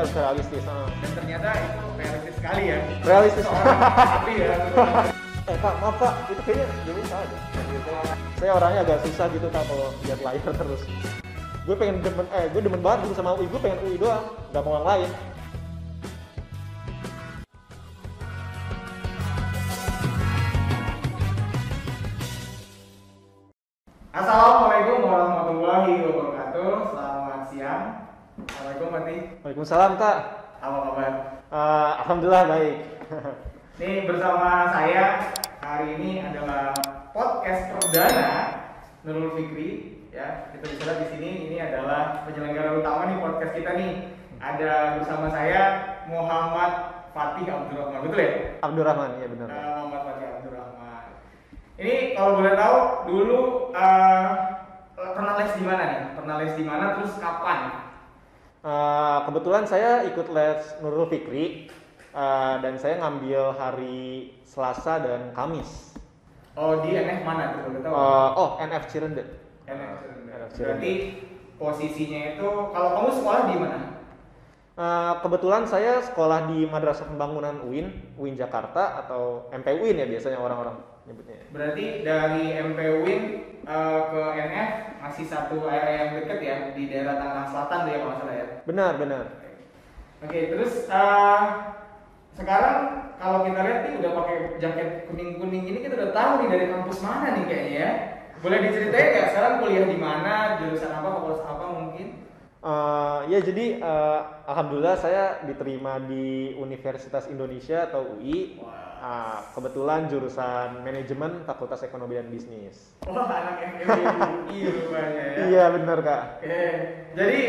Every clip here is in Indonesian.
harus realistis ah. Dan ternyata itu realistis sekali ya. realistis Tapi ya. eh kak maaf kak itu kayaknya dia bisa aja Gitu. saya orangnya agak susah gitu kak kalau lihat layar terus gue pengen demen eh gue demen banget dulu sama UI gue pengen UI doang gak mau yang lain Assalamualaikum warahmatullahi wabarakatuh. Selamat siang. Assalamualaikum Mati. Waalaikumsalam kak Apa kabar? Eh, alhamdulillah baik Nih bersama saya hari ini adalah podcast perdana Nurul Fikri ya. Kita bisa lihat di sini ini adalah penyelenggara utama nih podcast kita nih. Ada bersama saya Muhammad Fatih Abdurrahman. Betul ya? Abdurrahman ya benar Nah, Muhammad Fatih Abdurrahman. Ini kalau boleh tahu dulu eh, pernah les di mana nih? Pernah les di mana? Terus kapan? Eh, kebetulan saya ikut les Nurul Fikri eh, dan saya ngambil hari Selasa dan Kamis Oh di NF mana tuh? Tahu? Eh, oh NF Cirende NF. NF Berarti posisinya itu kalau kamu sekolah di mana? Eh, kebetulan saya sekolah di Madrasah Pembangunan UIN, UIN Jakarta atau MP UIN ya biasanya orang-orang nyebutnya. Berarti dari MP Win eh, ke NF masih satu area yang dekat ya di daerah Tangerang Selatan tuh ya kalau salah ya. Benar, benar. Oke, terus eh, sekarang kalau kita lihat nih udah pakai jaket kuning-kuning ini kita udah tahu nih dari kampus mana nih kayaknya ya. Boleh diceritain nggak sekarang kuliah di mana, jurusan apa, fakultas apa mungkin? Eh, ya jadi eh, alhamdulillah saya diterima di Universitas Indonesia atau UI. Ah, kebetulan jurusan manajemen Fakultas Ekonomi dan Bisnis. Wah, anak FMI rupanya ya. Iya benar kak. Oke, jadi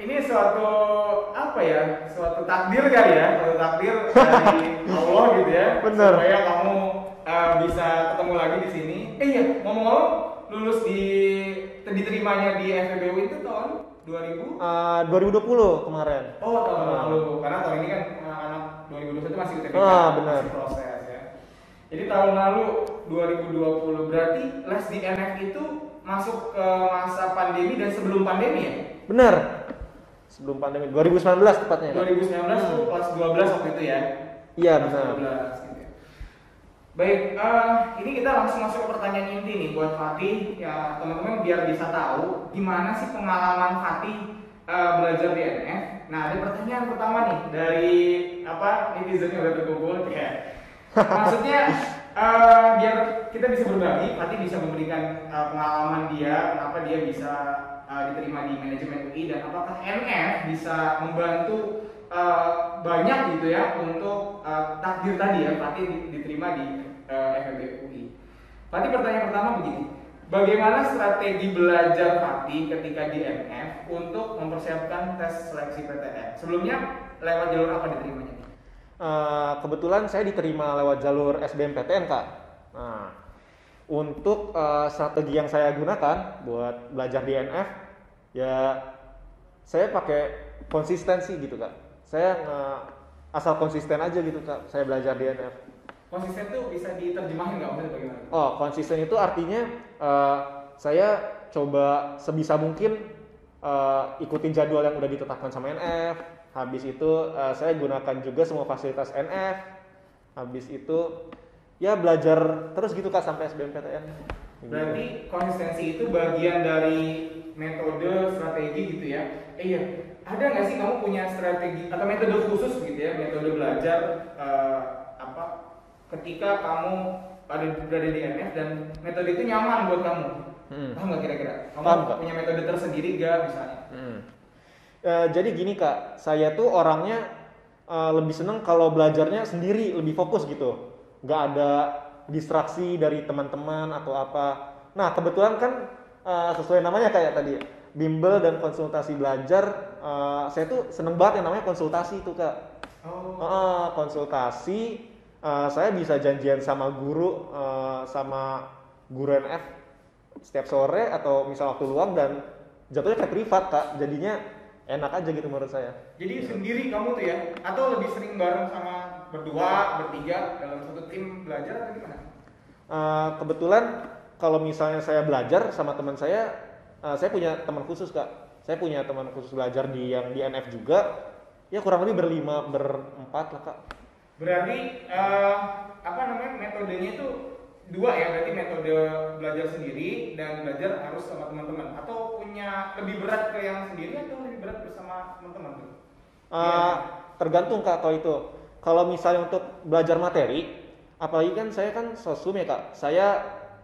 ini suatu apa ya? Suatu takdir kali ya, suatu takdir dari Allah gitu ya. Bener. Supaya kamu eh, bisa ketemu lagi di sini. Eh iya, ngomong-ngomong lulus di diterimanya di FEBU itu tahun 2000? Eh, 2020 kemarin. Oh, tahun lalu. Karena tahun ini kan anak-anak 2021 masih UTBK, Ah, benar. masih proses ya. Jadi tahun lalu 2020 berarti les di NF itu masuk ke masa pandemi dan sebelum pandemi ya? Benar. Sebelum pandemi 2019 tepatnya. Kak. 2019 tuh kelas 12 waktu itu ya? Iya benar. 12 gitu ya. Baik, eh, ini kita langsung masuk ke pertanyaan inti nih buat Fatih ya teman-teman biar bisa tahu gimana sih pengalaman Fatih eh, belajar di NF. Nah ada pertanyaan pertama nih dari apa netizennya udah terkumpul ya. Maksudnya eh, biar kita bisa berbagi, Fatih bisa memberikan eh, pengalaman dia kenapa dia bisa eh, diterima di manajemen UI dan apakah NF bisa membantu eh, banyak gitu ya untuk eh, takdir tadi ya di- diterima di eh, FEB UI. Fatih pertanyaan pertama begini, bagaimana strategi belajar Fatih ketika di NF untuk mempersiapkan tes seleksi PTN? Sebelumnya lewat jalur apa diterimanya? Eh, kebetulan saya diterima lewat jalur SBMPTN kak. Nah, untuk eh, strategi yang saya gunakan buat belajar di NF, ya saya pakai konsistensi gitu kak. Saya nge- asal konsisten aja gitu kak. Saya belajar di NF. Konsisten tuh bisa diterjemahin nggak maksudnya bagaimana? Oh, konsisten itu artinya eh, saya coba sebisa mungkin eh, ikutin jadwal yang udah ditetapkan sama NF. Habis itu eh, saya gunakan juga semua fasilitas NF. Habis itu ya belajar terus gitu kak sampai SBMPTN. Berarti konsistensi itu bagian dari metode strategi gitu ya? Eh iya, ada nggak sih kamu punya strategi atau metode khusus gitu ya, metode belajar eh, apa ketika kamu ada berada di NF dan metode itu nyaman buat kamu? Hmm. Paham nggak kira-kira? Kamu Paham, Kak. punya metode tersendiri gak misalnya? Hmm. Eh, jadi gini kak, saya tuh orangnya eh, lebih seneng kalau belajarnya sendiri, lebih fokus gitu, nggak ada distraksi dari teman-teman atau apa. Nah kebetulan kan eh, sesuai namanya kayak tadi bimbel dan konsultasi belajar, eh, saya tuh seneng banget yang namanya konsultasi tuh kak. Oh, Eh, konsultasi, eh, saya bisa janjian sama guru, eh, sama guru NF setiap sore atau misal waktu luang dan jatuhnya kayak privat kak, jadinya enak aja gitu menurut saya. jadi sendiri kamu tuh ya? Atau lebih sering bareng sama berdua, bertiga dalam satu tim belajar atau gimana? Eh, kebetulan kalau misalnya saya belajar sama teman saya, eh, saya punya teman khusus kak. Saya punya teman khusus belajar di yang di NF juga. ya kurang lebih berlima berempat lah kak Berarti eh, apa namanya metodenya itu dua ya berarti metode belajar sendiri dan belajar harus sama teman-teman atau punya lebih berat ke yang sendiri atau lebih berat bersama teman-teman tuh? Uh, Iya. tergantung kak kalau itu kalau misalnya untuk belajar materi apalagi kan saya kan sosum ya kak saya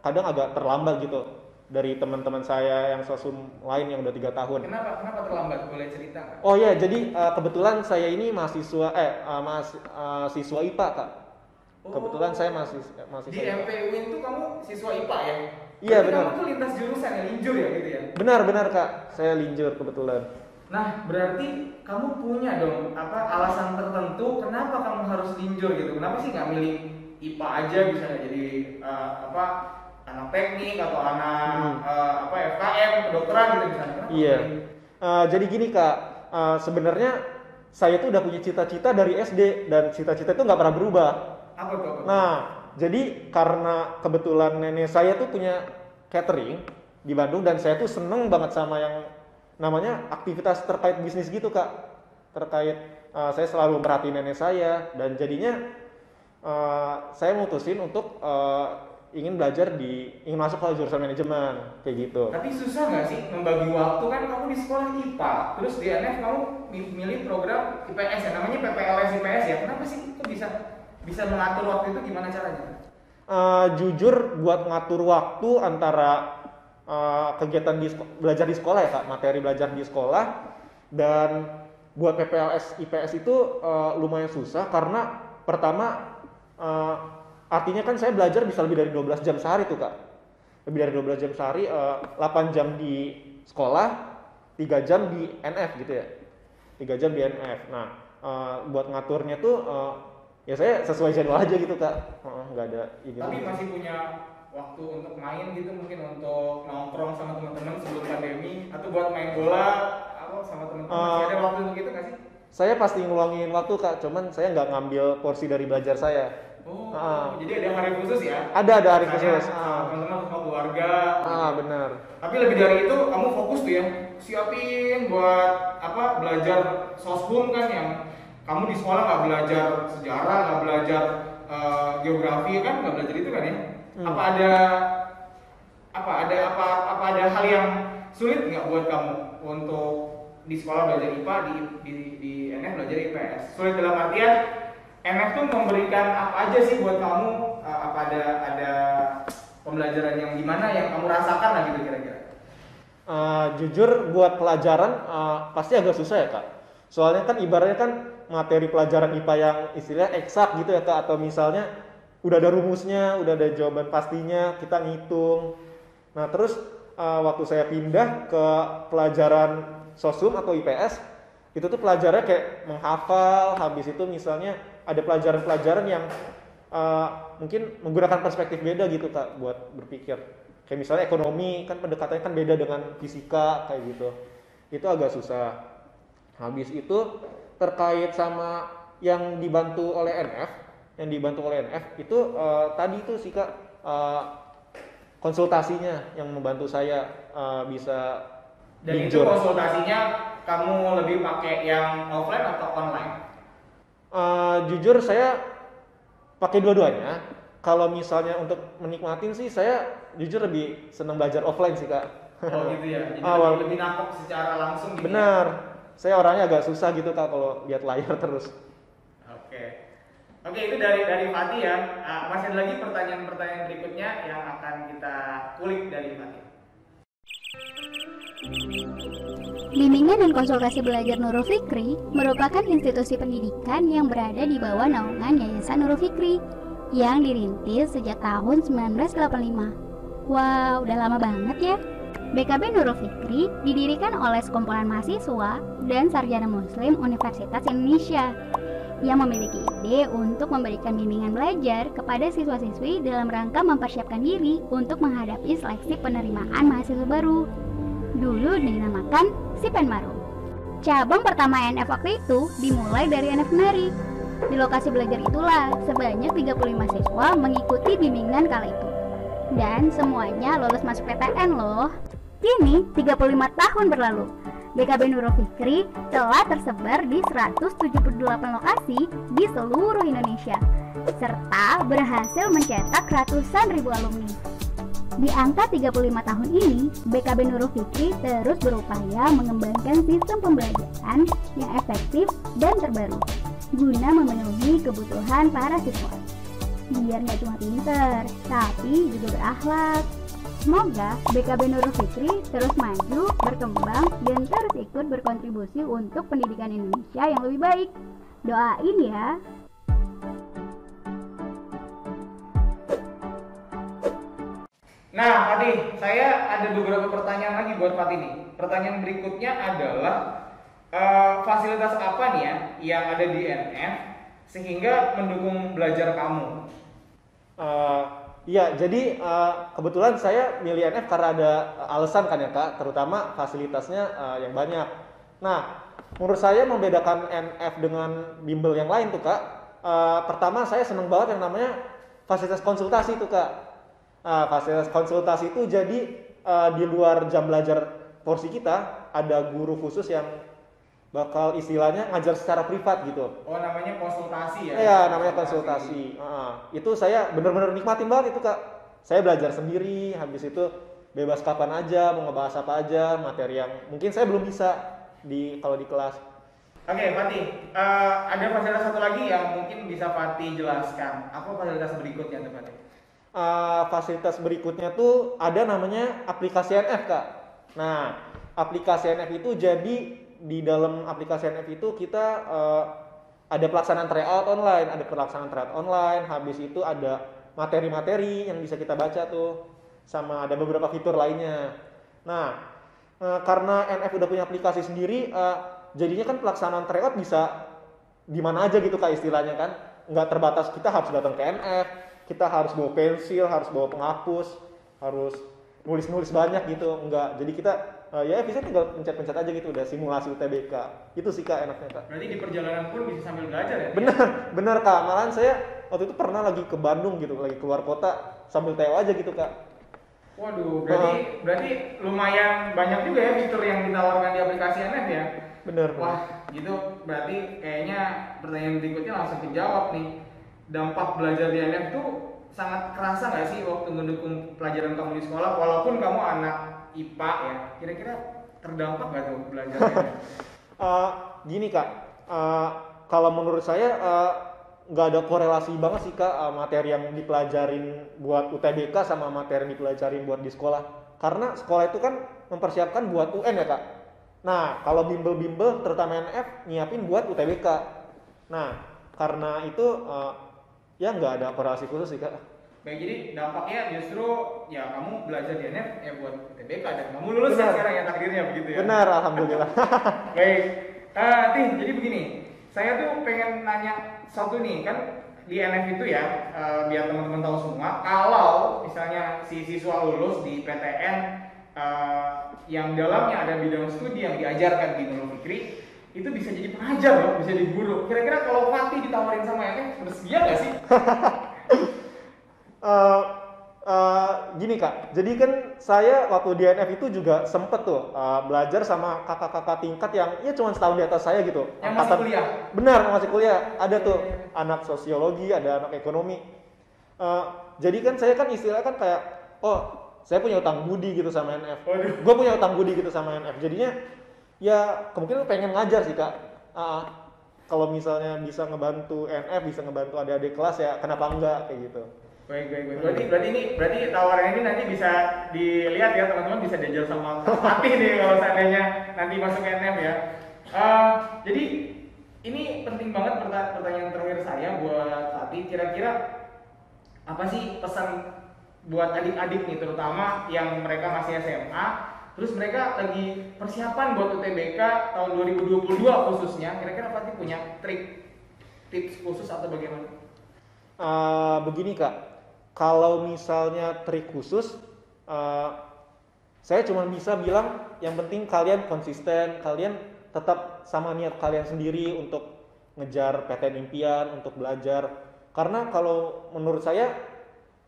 kadang agak terlambat gitu dari teman-teman saya yang sosum lain yang udah tiga tahun Kenapa kenapa terlambat? Boleh cerita nggak? oh ya jadi uh, kebetulan saya ini mahasiswa eh uh, mahas- uh, siswa IPA kak kebetulan Oh. saya masih masih Di MPU itu kamu siswa IPA ya? Iya, Berarti benar. Kamu tuh lintas jurusan ya, linjur ya gitu ya? benar benar kak saya linjur kebetulan Nah, berarti kamu punya dong apa alasan tertentu kenapa kamu harus linjur gitu? Kenapa sih nggak milih IPA aja bisa nggak jadi eh, apa anak teknik atau anak Hmm. eh, apa FKM kedokteran gitu misalnya? Iya. Uh, jadi gini kak, uh, sebenarnya saya tuh udah punya cita-cita dari SD dan cita-cita itu nggak pernah berubah. Apa tuh? Nah, jadi karena kebetulan nenek saya tuh punya catering di Bandung dan saya tuh seneng banget sama yang namanya aktivitas terkait bisnis gitu kak. Terkait uh, saya selalu merhatiin nenek saya dan jadinya uh, saya mutusin untuk uh, ingin belajar di ingin masuk ke jurusan manajemen kayak gitu. Tapi susah nggak sih membagi waktu kan kamu di sekolah IPA, terus di NF kamu mi- milih program IPS ya, namanya PPLS IPS ya. Kenapa sih kok bisa bisa mengatur waktu itu gimana caranya? Eh, jujur buat ngatur waktu antara eh, kegiatan di belajar di sekolah ya kak materi belajar di sekolah dan buat PPLS IPS itu eh, lumayan susah karena pertama eh, artinya kan saya belajar bisa lebih dari 12 jam sehari tuh kak. Lebih dari 12 jam sehari eh, 8 jam di sekolah 3 jam di NF gitu ya. 3 jam di NF nah eh, buat ngaturnya tuh eh, ya saya sesuai jadwal aja gitu kak. Heeh, nggak ada ini Tapi masih punya waktu untuk main gitu mungkin untuk nongkrong sama teman-teman sebelum pandemi atau buat main bola apa sama teman-teman? Masih Eh, ada waktu untuk itu nggak sih? saya pasti ngeluangin waktu kak. Cuman saya nggak ngambil porsi dari belajar saya Oh, Ah. jadi ada hari khusus ya? ada ada hari Misalnya khusus sama ah, teman-teman sama keluarga. ah benar Tapi lebih dari itu kamu fokus tuh ya siapin buat apa belajar soshum kan yang kamu di sekolah nggak belajar sejarah nggak belajar eh, geografi kan nggak belajar itu kan ya? Hmm. Apa ada apa ada apa apa ada hal yang sulit nggak buat kamu untuk di sekolah belajar IPA di di, di NF belajar IPS? Sulit dalam artian NF tuh memberikan apa aja sih buat kamu? Eh, apa ada ada pembelajaran yang gimana yang kamu rasakan lah kira-kira? Eh, jujur buat pelajaran eh, pasti agak susah ya kak soalnya kan ibaratnya kan materi pelajaran IPA yang istilahnya eksak gitu ya kak atau misalnya udah ada rumusnya udah ada jawaban pastinya kita ngitung nah terus eh, waktu saya pindah ke pelajaran sosum atau IPS itu tuh pelajarannya kayak menghafal habis itu misalnya ada pelajaran-pelajaran yang eh, mungkin menggunakan perspektif beda gitu kak buat berpikir. Kayak misalnya ekonomi kan pendekatannya kan beda dengan fisika kayak gitu. Itu agak susah. Habis itu terkait sama yang dibantu oleh NF yang dibantu oleh NF itu eh, tadi itu sih kak eh, konsultasinya yang membantu saya eh, bisa Dan itu konsultasinya kamu lebih pakai yang offline atau online? Eh, jujur saya pakai dua-duanya. Kalau misalnya untuk menikmatin sih saya jujur lebih senang belajar offline sih kak. Oh gitu ya. Jadi lebih, lebih nangkep secara langsung gitu. ya? Benar. Saya orangnya agak susah gitu kak kalau lihat layar terus. Oke. Oke, itu dari dari Fatih ya. Ah, masih ada lagi pertanyaan-pertanyaan berikutnya yang akan kita kulik dari Fatih. Bimbingan dan konsultasi belajar Nurul Fikri merupakan institusi pendidikan yang berada di bawah naungan Yayasan Nurul Fikri yang dirintis sejak tahun 1985. Wow, udah lama banget ya. BKB Nurul Fikri didirikan oleh sekumpulan mahasiswa dan sarjana muslim Universitas Indonesia yang memiliki ide untuk memberikan bimbingan belajar kepada siswa-siswi dalam rangka mempersiapkan diri untuk menghadapi seleksi penerimaan mahasiswa baru dulu dinamakan Sipenmaru. Cabang pertama NF waktu itu dimulai dari NF Menari. Di lokasi belajar itulah sebanyak 35 siswa mengikuti bimbingan kala itu. Dan semuanya lulus masuk PTN loh. Kini 35 tahun berlalu. BKB Nurul Fikri telah tersebar di 178 lokasi di seluruh Indonesia, serta berhasil mencetak ratusan ribu alumni. Di angka 35 tahun ini, BKB Nurul Fikri terus berupaya mengembangkan sistem pembelajaran yang efektif dan terbaru, guna memenuhi kebutuhan para siswa. Biar nggak cuma pinter, tapi juga berakhlak. Semoga BKB Nurul Fikri terus maju, berkembang, dan terus ikut berkontribusi untuk pendidikan Indonesia yang lebih baik. Doain ya. Nah, Fatih, saya ada beberapa pertanyaan lagi buat Fatih nih. Pertanyaan berikutnya adalah eh, fasilitas apa nih ya yang ada di NF sehingga mendukung belajar kamu? Eh, Iya, jadi eh, kebetulan saya milih NF karena ada alasan kan ya kak, terutama fasilitasnya eh, yang banyak. Nah, menurut saya membedakan NF dengan bimbel yang lain tuh kak, eh, pertama saya seneng banget yang namanya fasilitas konsultasi tuh kak. Ah, fasilitas konsultasi itu jadi eh, di luar jam belajar porsi kita ada guru khusus yang bakal istilahnya ngajar secara privat gitu. Oh, namanya konsultasi ya? Iya, namanya konsultasi. Ah, itu saya bener-bener nikmatin banget itu kak. Saya belajar sendiri, habis itu bebas kapan aja, mau ngebahas apa aja, materi yang mungkin saya belum bisa di kalau di kelas. Oke, Fatih. Eh, ada fasilitas satu lagi yang mungkin bisa Fatih jelaskan. Apa fasilitas berikutnya tuh, Fatih? Ah, fasilitas berikutnya tuh ada namanya aplikasi NF kak. Nah, aplikasi NF itu jadi di dalam aplikasi NF itu kita eh, ada pelaksanaan tryout online, ada pelaksanaan tryout online, habis itu ada materi-materi yang bisa kita baca tuh, sama ada beberapa fitur lainnya. Nah, eh, karena NF udah punya aplikasi sendiri, jadinya kan pelaksanaan tryout bisa di mana aja gitu kak istilahnya kan, nggak terbatas kita harus datang ke NF, kita harus bawa pensil, harus bawa penghapus, harus nulis-nulis banyak gitu, enggak. Jadi kita eh, ya bisa tinggal pencet-pencet aja gitu udah simulasi UTBK. Itu sih kak enaknya kak. Berarti di perjalanan pun bisa sambil belajar ya? Bener, bener kak. Malahan saya waktu itu pernah lagi ke Bandung gitu, lagi keluar kota sambil TO aja gitu kak. Waduh, berarti berarti lumayan banyak juga ya fitur yang ditawarkan di aplikasi NF ya? Bener. Wah, gitu berarti kayaknya pertanyaan berikutnya langsung dijawab nih. Dampak belajar di NF tuh sangat kerasa nggak sih waktu mendukung pelajaran kamu di sekolah? Walaupun kamu anak IPA ya, kira-kira terdampak nggak tuh belajar di NF? Eh, gini kak, eh, kalau menurut saya eh, nggak ada korelasi banget sih kak eh, materi yang dipelajarin buat UTBK sama materi yang dipelajarin buat di sekolah. Karena sekolah itu kan mempersiapkan buat UN ya kak. Nah kalau bimbel-bimbel terutama NF nyiapin buat UTBK. Nah karena itu eh, ya nggak ada korelasi khusus sih kak. Baik, jadi dampaknya justru ya kamu belajar di NF ya buat UTBK dan kamu lulus ya sekarang ya takdirnya begitu ya. Benar alhamdulillah. Baik, Eh, Tih, jadi begini, saya tuh pengen nanya satu nih kan di NF itu ya eh, biar teman-teman tahu semua kalau misalnya si siswa lulus di PTN eh, yang dalamnya ada bidang studi yang diajarkan di Nurul Fikri itu bisa jadi pengajar loh, bisa jadi guru. Kira-kira kalau Fatih ditawarin sama NF bersedia nggak sih? Eh, eh, gini kak, jadi kan saya waktu di NF itu juga sempet tuh eh, belajar sama kakak-kakak tingkat yang ya cuma setahun di atas saya gitu. Yang masih kuliah? Benar, masih kuliah. Ada tuh anak sosiologi, ada anak ekonomi. Eh, jadi kan saya kan istilahnya kan kayak, oh saya punya utang budi gitu sama NF. Gue punya utang budi gitu sama NF. Jadinya ya kemungkinan pengen ngajar sih kak. Ah. kalau misalnya bisa ngebantu NF, bisa ngebantu adik-adik kelas ya kenapa enggak kayak gitu. Baik, baik, baik. Berarti, berarti ini, berarti tawaran ini nanti bisa dilihat ya teman-teman bisa diajak sama Fatih nih kalau seandainya nanti masuk NF ya. Eh, jadi ini penting banget perta- pertanyaan terakhir saya buat Fatih. Kira-kira apa sih pesan buat adik-adik nih terutama yang mereka masih SMA terus mereka lagi persiapan buat UTBK tahun 2022 khususnya kira-kira Fatih punya trik tips khusus atau bagaimana? Eh, begini kak, kalau misalnya trik khusus, eh, saya cuma bisa bilang yang penting kalian konsisten, kalian tetap sama niat kalian sendiri untuk ngejar PTN impian, untuk belajar. Karena kalau menurut saya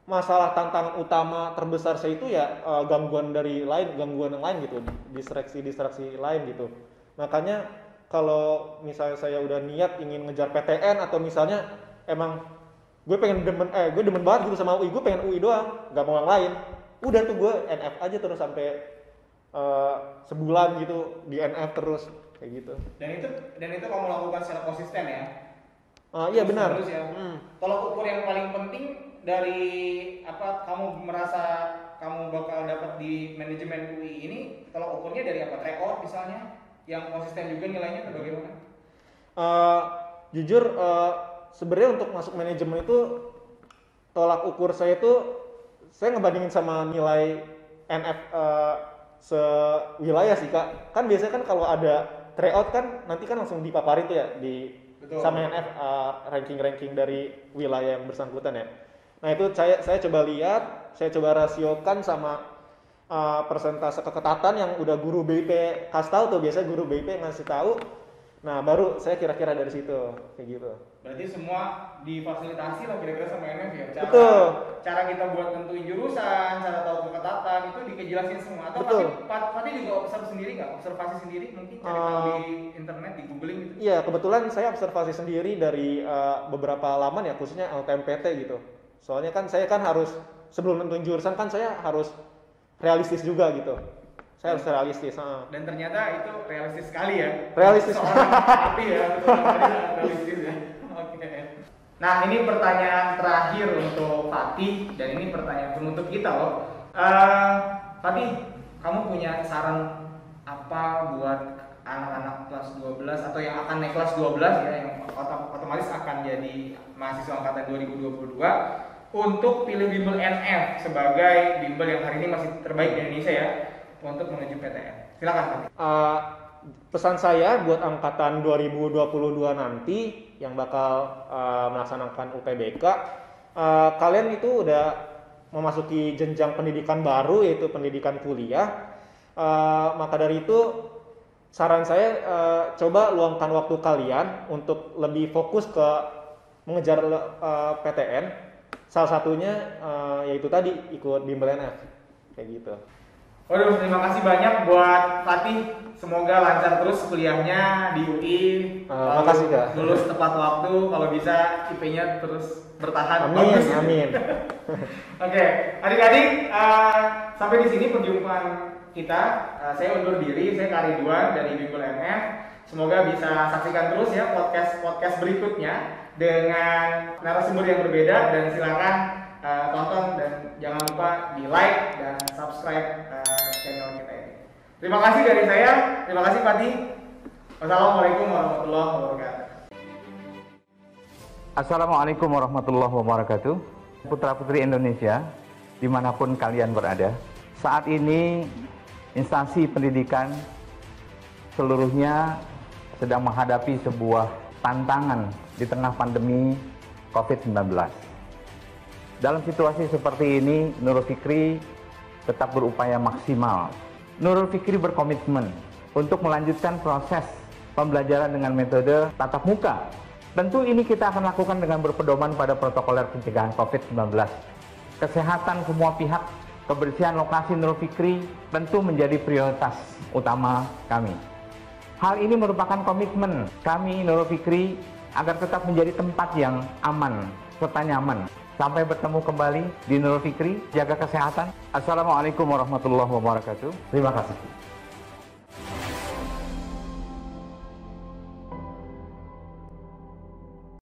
masalah tantangan utama terbesar saya itu ya uh, gangguan dari lain, gangguan yang lain gitu, distraksi-distraksi lain gitu. Makanya kalau misalnya saya udah niat ingin ngejar PTN atau misalnya emang gue pengen demen eh gue demen banget gitu sama UI, gue pengen UI doang, nggak mau yang lain. Udah tuh gue NF aja terus sampai uh, sebulan gitu di NF terus kayak gitu. Dan itu dan itu kamu lakukan secara konsisten ya? Uh, iya benar. Terus ya. Hmm. Kalau ukur yang paling penting dari apa kamu merasa kamu bakal dapat di manajemen UI ini kalau ukurnya dari apa tryout misalnya yang konsisten juga nilainya atau bagaimana? Uh, jujur uh, sebenarnya untuk masuk manajemen itu tolak ukur saya itu saya ngebandingin sama nilai NF uh, sewilayah sih kak kan biasanya kan kalau ada tryout kan nanti kan langsung dipaparin tuh ya di Betul. sama NF uh, ranking-ranking dari wilayah yang bersangkutan ya Nah itu saya saya coba lihat, saya coba rasiokan sama uh, persentase keketatan yang udah guru BIP kasih tahu tuh biasanya guru BIP ngasih tahu. Nah baru saya kira-kira dari situ kayak gitu. Berarti semua difasilitasi lah kira-kira sama NF ya. Cara, Betul. Cara kita buat tentuin jurusan, cara tahu keketatan itu dikejelasin semua. Atau Betul. Fatih, Fatih juga observasi sendiri nggak? Observasi sendiri mungkin cari uh, tahu di internet, di googling gitu. Iya kebetulan saya observasi sendiri dari uh, beberapa laman ya khususnya LTMPT gitu soalnya kan saya kan harus sebelum nentuin jurusan kan saya harus realistis juga gitu. Saya harus realistis uh. dan ternyata itu realistis sekali ya. Realistis. Tapi ya. Realistis ya. Oke. Nah ini pertanyaan terakhir untuk Fatih dan ini pertanyaan penutup kita loh. Uh, Fatih kamu punya saran apa buat anak-anak kelas 12 atau yang akan naik kelas 12 ya yang otomatis akan jadi mahasiswa angkatan 2022 untuk pilih bimbel NF sebagai bimbel yang hari ini masih terbaik di Indonesia ya untuk menuju PTN. Silakan. Uh, pesan saya buat angkatan 2022 nanti yang bakal uh, melaksanakan UTBK, uh, kalian itu udah memasuki jenjang pendidikan baru yaitu pendidikan kuliah. Uh, maka dari itu saran saya uh, coba luangkan waktu kalian untuk lebih fokus ke mengejar uh, PTN salah satunya uh, yaitu tadi ikut bimbel NF kayak gitu. Waduh, terima kasih banyak buat Fatih. Semoga lancar terus kuliahnya di UI. Uh, makasih kak. Lulus tepat waktu, kalau bisa IP-nya terus bertahan. Amin, bagus. amin. Oke, okay. adik-adik, uh, sampai di sini perjumpaan kita. Uh, saya undur diri, saya Kariduan dari Bimbel NF. Semoga bisa saksikan terus ya podcast podcast berikutnya dengan narasumber yang berbeda dan silakan uh, tonton dan jangan lupa di like dan subscribe uh, channel kita ini. Terima kasih dari saya, terima kasih Fatih. Wassalamualaikum warahmatullahi wabarakatuh. Assalamualaikum warahmatullahi wabarakatuh. Putra putri Indonesia, di mana pun kalian berada, saat ini instansi pendidikan seluruhnya sedang menghadapi sebuah tantangan di tengah pandemi COVID-19. Dalam situasi seperti ini, Nurul Fikri tetap berupaya maksimal. Nurul Fikri berkomitmen untuk melanjutkan proses pembelajaran dengan metode tatap muka. Tentu ini kita akan lakukan dengan berpedoman pada protokoler pencegahan COVID-19. Kesehatan semua pihak, kebersihan lokasi Nurul Fikri tentu menjadi prioritas utama kami. Hal ini merupakan komitmen kami Nurul Fikri agar tetap menjadi tempat yang aman serta nyaman. Sampai bertemu kembali di Nurul Fikri, jaga kesehatan. Assalamualaikum warahmatullahi wabarakatuh. Terima kasih.